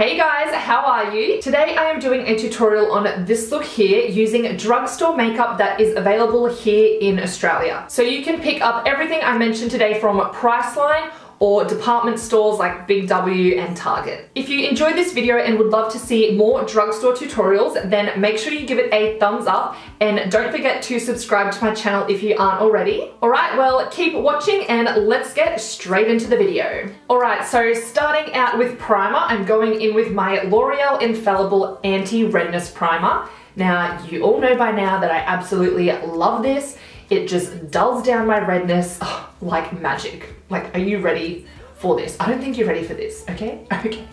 Hey guys, how are you? Today I am doing a tutorial on this look here using drugstore makeup that is available here in Australia. So you can pick up everything I mentioned today from Priceline or department stores like Big W and Target. If you enjoyed this video and would love to see more drugstore tutorials, then make sure you give it a thumbs up and don't forget to subscribe to my channel if you aren't already. Alright, well keep watching and let's get straight into the video. Alright, so starting out with primer, I'm going in with my L'Oreal Infallible Anti-Redness Primer. Now, you all know by now that I absolutely love this. It just dulls down my redness oh, like magic. Like, are you ready for this? I don't think you're ready for this, okay? Okay.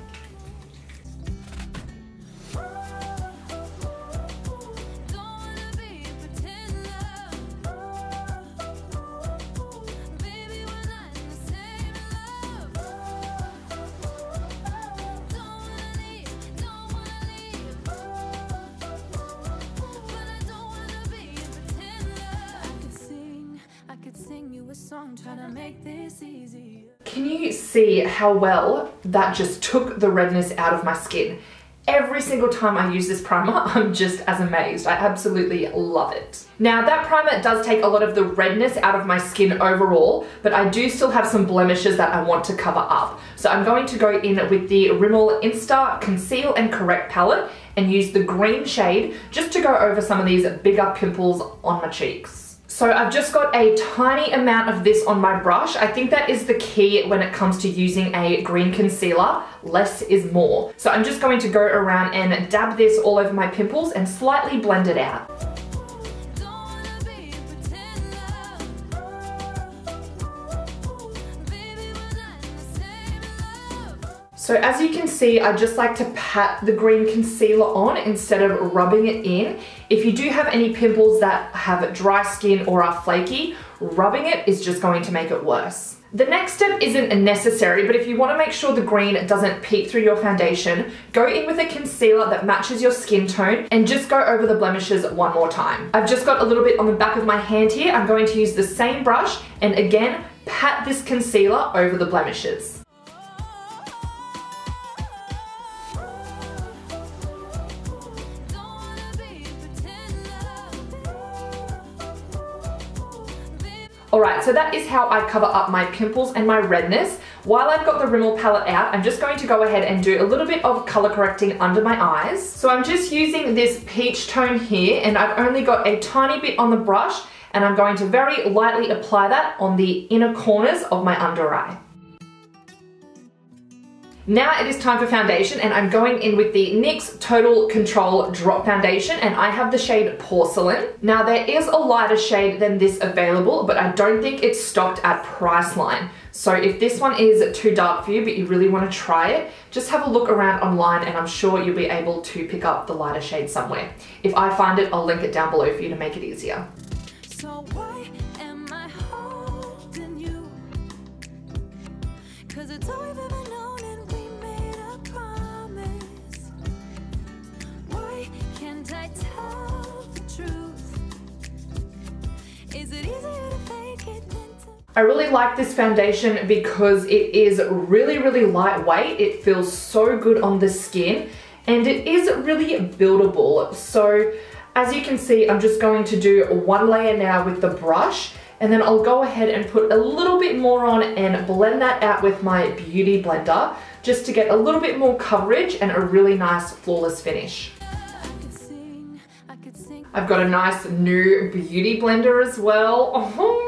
Can you see how well that just took the redness out of my skin? Every single time I use this primer, I'm just as amazed. I absolutely love it. Now that primer does take a lot of the redness out of my skin overall, but I do still have some blemishes that I want to cover up. So I'm going to go in with the Rimmel Insta Conceal and Correct palette and use the green shade just to go over some of these bigger pimples on my cheeks. So I've just got a tiny amount of this on my brush. I think that is the key when it comes to using a green concealer. Less is more. So I'm just going to go around and dab this all over my pimples and slightly blend it out. So as you can see, I just like to pat the green concealer on instead of rubbing it in. If you do have any pimples that have dry skin or are flaky, rubbing it is just going to make it worse. The next step isn't necessary, but if you want to make sure the green doesn't peek through your foundation, go in with a concealer that matches your skin tone and just go over the blemishes one more time. I've just got a little bit on the back of my hand here. I'm going to use the same brush and again, pat this concealer over the blemishes. Alright, so that is how I cover up my pimples and my redness. While I've got the Rimmel palette out, I'm just going to go ahead and do a little bit of color correcting under my eyes. So I'm just using this peach tone here and I've only got a tiny bit on the brush and I'm going to very lightly apply that on the inner corners of my under eye. Now it is time for foundation and I'm going in with the NYX Total Control Drop Foundation and I have the shade Porcelain. Now there is a lighter shade than this available but I don't think it's stocked at Priceline. So if this one is too dark for you but you really want to try it, just have a look around online and I'm sure you'll be able to pick up the lighter shade somewhere. If I find it, I'll link it down below for you to make it easier. So it's all we've ever known I really like this foundation because it is really, really lightweight. It feels so good on the skin and it is really buildable. So as you can see, I'm just going to do one layer now with the brush and then I'll go ahead and put a little bit more on and blend that out with my Beauty Blender just to get a little bit more coverage and a really nice flawless finish. I've got a nice new Beauty Blender as well. Oh.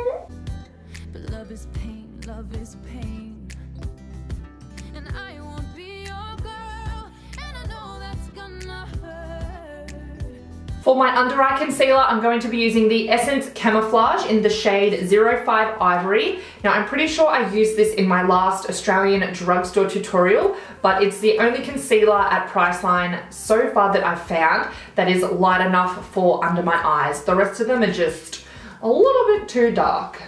For my under eye concealer, I'm going to be using the Essence Camouflage in the shade 05 Ivory. Now, I'm pretty sure I used this in my last Australian drugstore tutorial, but it's the only concealer at Priceline so far that I've found that is light enough for under my eyes. The rest of them are just a little bit too dark.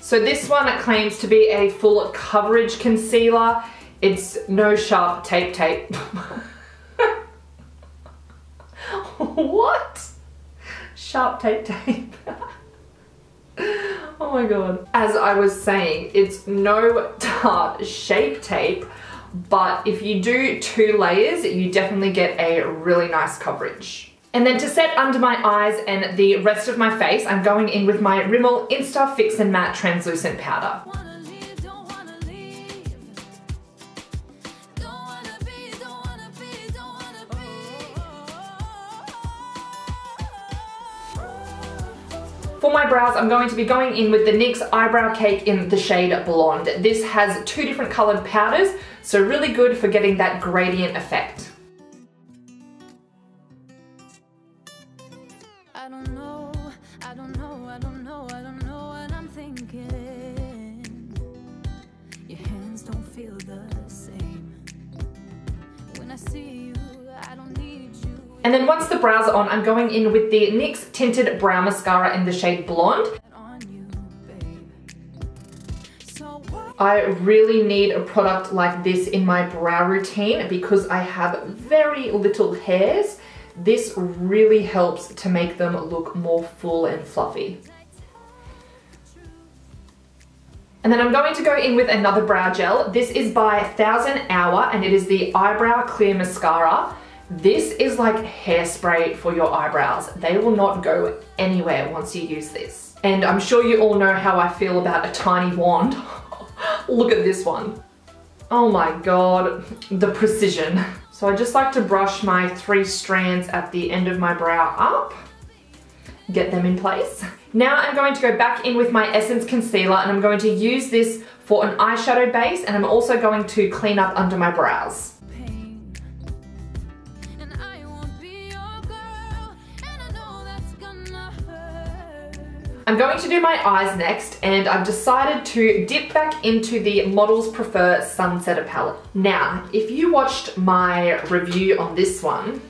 So this one claims to be a full coverage concealer. It's no sharp tape tape. what? Sharp tape tape. oh my god. As I was saying, it's no Tarte Shape Tape, but if you do two layers, you definitely get a really nice coverage. And then to set under my eyes and the rest of my face, I'm going in with my Rimmel Insta Fix and Matte Translucent Powder. For my brows, I'm going to be going in with the NYX Eyebrow Cake in the shade Blonde. This has two different colored powders, so really good for getting that gradient effect. And then once the brows are on, I'm going in with the NYX Tinted Brow Mascara in the shade Blonde. I really need a product like this in my brow routine because I have very little hairs. This really helps to make them look more full and fluffy. And then I'm going to go in with another brow gel. This is by Thousand Hour and it is the Eyebrow Clear Mascara. This is like hairspray for your eyebrows. They will not go anywhere once you use this. And I'm sure you all know how I feel about a tiny wand. Look at this one. Oh my god, the precision. So I just like to brush my three strands at the end of my brow up, get them in place. Now I'm going to go back in with my Essence Concealer and I'm going to use this for an eyeshadow base and I'm also going to clean up under my brows. I'm going to do my eyes next and I've decided to dip back into the Models Prefer Sunsetter palette. Now, if you watched my review on this one,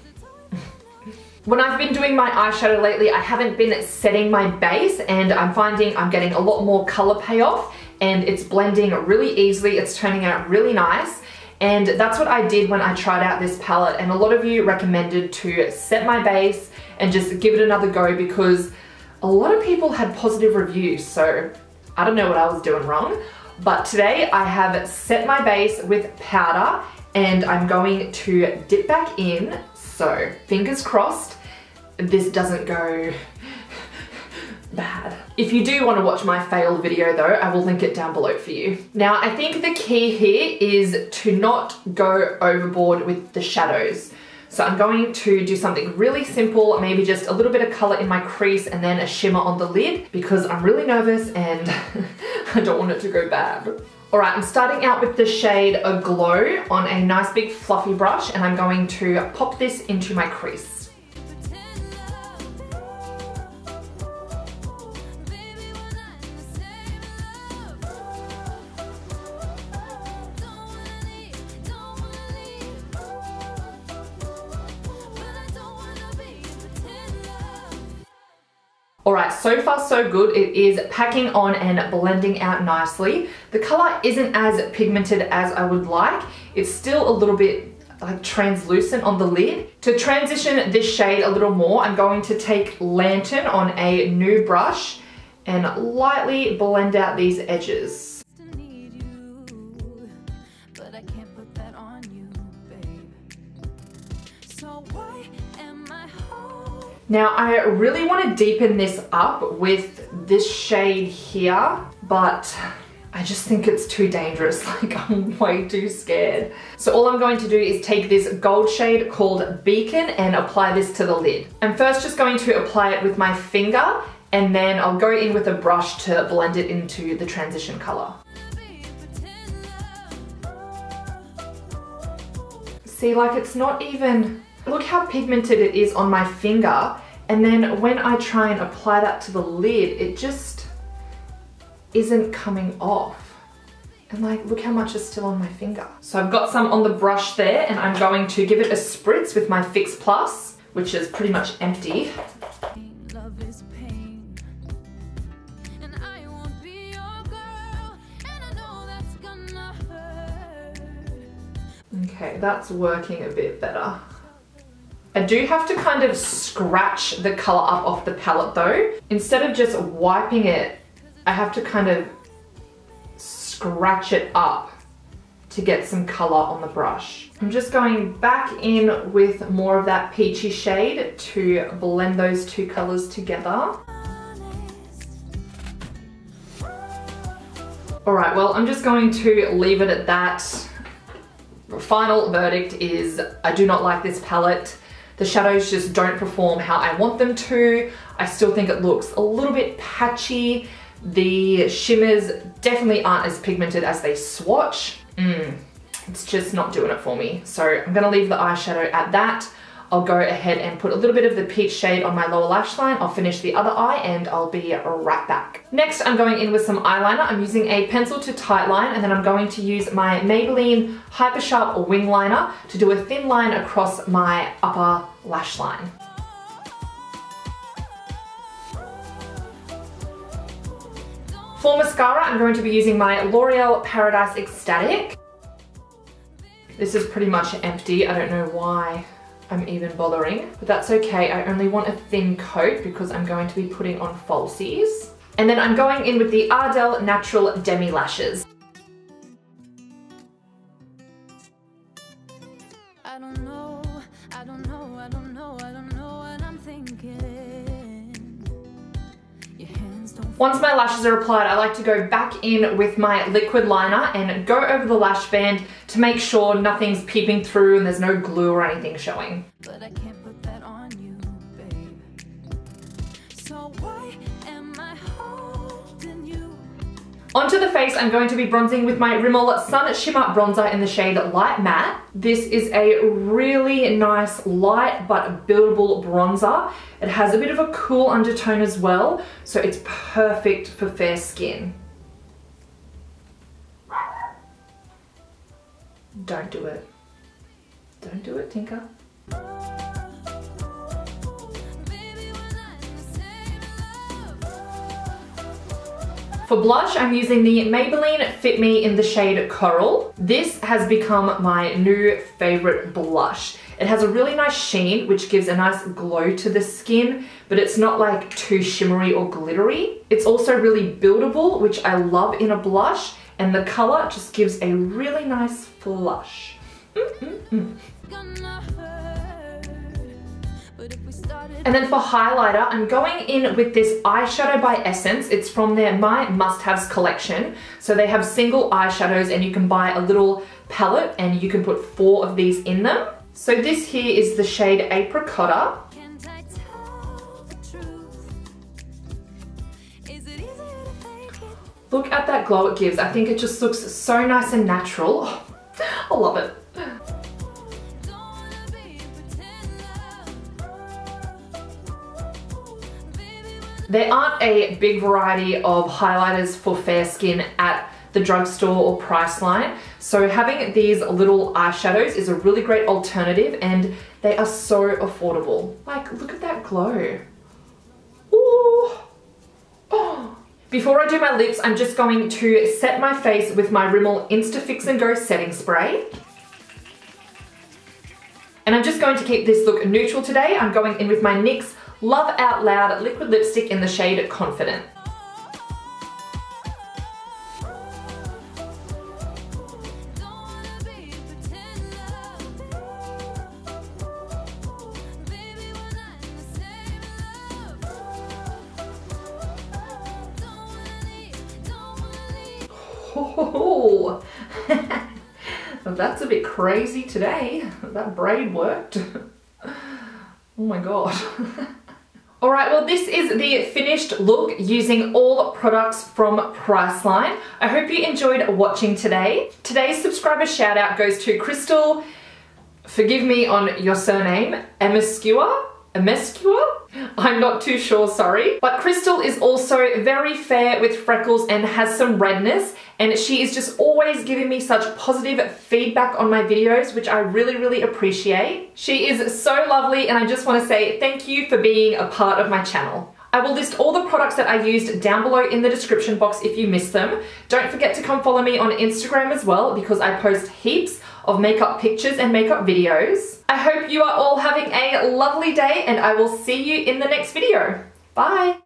when I've been doing my eyeshadow lately, I haven't been setting my base and I'm finding I'm getting a lot more color payoff and it's blending really easily. It's turning out really nice. And that's what I did when I tried out this palette and a lot of you recommended to set my base and just give it another go because a lot of people had positive reviews, so I don't know what I was doing wrong. But today I have set my base with powder and I'm going to dip back in. So fingers crossed, this doesn't go bad. If you do want to watch my fail video though, I will link it down below for you. Now I think the key here is to not go overboard with the shadows. So I'm going to do something really simple, maybe just a little bit of color in my crease and then a shimmer on the lid because I'm really nervous and I don't want it to go bad. All right, I'm starting out with the shade Aglow on a nice big fluffy brush and I'm going to pop this into my crease. So far so good. It is packing on and blending out nicely. The color isn't as pigmented as I would like. It's still a little bit like translucent on the lid. To transition this shade a little more, I'm going to take Lantern on a new brush and lightly blend out these edges. Now I really want to deepen this up with this shade here, but I just think it's too dangerous, like I'm way too scared. So all I'm going to do is take this gold shade called Beacon and apply this to the lid. I'm first just going to apply it with my finger and then I'll go in with a brush to blend it into the transition color. See, like it's not even Look how pigmented it is on my finger. And then when I try and apply that to the lid, it just isn't coming off. And like, look how much is still on my finger. So I've got some on the brush there and I'm going to give it a spritz with my Fix Plus, which is pretty much empty. Okay, that's working a bit better. I do have to kind of scratch the color up off the palette though. Instead of just wiping it I have to kind of scratch it up to get some color on the brush. I'm just going back in with more of that peachy shade to blend those two colors together. All right, well, I'm just going to leave it at that. Final verdict is I do not like this palette. The shadows just don't perform how I want them to. I still think it looks a little bit patchy. The shimmers definitely aren't as pigmented as they swatch. Mm, it's just not doing it for me. So I'm gonna leave the eyeshadow at that. I'll go ahead and put a little bit of the peach shade on my lower lash line. I'll finish the other eye and I'll be right back. Next, I'm going in with some eyeliner. I'm using a pencil to tight line and then I'm going to use my Maybelline Hyper Sharp Wing Liner to do a thin line across my upper lash line. For mascara, I'm going to be using my L'Oreal Paradise Extatic. This is pretty much empty. I don't know why I'm even bothering, but that's okay. I only want a thin coat because I'm going to be putting on falsies. And then I'm going in with the Ardell Natural Demi Lashes. Once my lashes are applied, I like to go back in with my liquid liner and go over the lash band to make sure nothing's peeping through and there's no glue or anything showing. Onto the face, I'm going to be bronzing with my Rimmel Sun Shimmer Bronzer in the shade Light Matte. This is a really nice light but buildable bronzer. It has a bit of a cool undertone as well, so it's perfect for fair skin. Don't do it. Don't do it, Tinker. For blush, I'm using the Maybelline Fit Me in the shade Coral. This has become my new favorite blush. It has a really nice sheen, which gives a nice glow to the skin, but it's not like too shimmery or glittery. It's also really buildable, which I love in a blush, and the color just gives a really nice flush. Mm -mm -mm. And then for highlighter, I'm going in with this eyeshadow by Essence. It's from their My Must Haves collection. So they have single eyeshadows and you can buy a little palette and you can put four of these in them. So this here is the shade Apricotta. Look at that glow it gives. I think it just looks so nice and natural. I love it. There aren't a big variety of highlighters for fair skin at the drugstore or Priceline. So having these little eyeshadows is a really great alternative and they are so affordable. Like, look at that glow. Ooh. Oh. Before I do my lips, I'm just going to set my face with my Rimmel Insta Fix and Go setting spray. And I'm just going to keep this look neutral today. I'm going in with my NYX Luv Out Loud liquid lipstick in the shade Confident. Oh, that's a bit crazy today. That braid worked. oh my god. Alright, well this is the finished look using all products from Priceline. I hope you enjoyed watching today. Today's subscriber shout out goes to Crystal, forgive me on your surname, Emascua? Emescua? I'm not too sure, sorry. But Crystal is also very fair with freckles and has some redness and she is just always giving me such positive feedback on my videos, which I really, really appreciate. She is so lovely and I just want to say thank you for being a part of my channel. I will list all the products that I used down below in the description box if you missed them. Don't forget to come follow me on Instagram as well because I post heaps of makeup pictures and makeup videos. I hope you are all having a lovely day and I will see you in the next video. Bye!